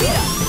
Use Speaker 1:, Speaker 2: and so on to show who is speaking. Speaker 1: Get up!